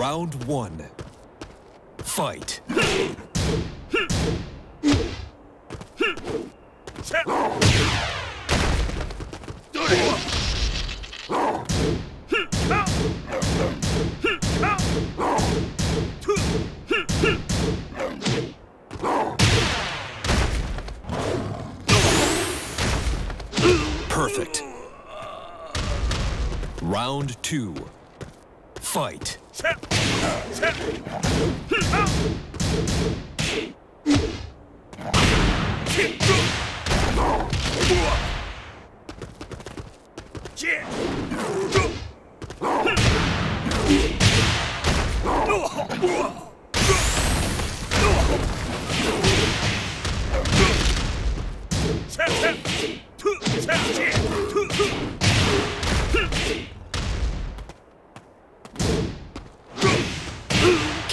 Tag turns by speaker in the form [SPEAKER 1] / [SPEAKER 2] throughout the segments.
[SPEAKER 1] Round one. Fight. Perfect. Round two. Fight.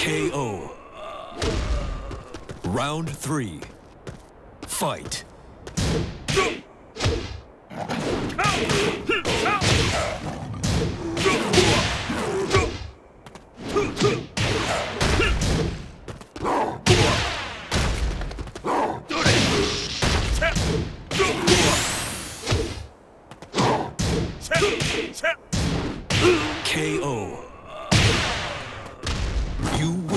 [SPEAKER 1] KO. Round three. Fight. KO you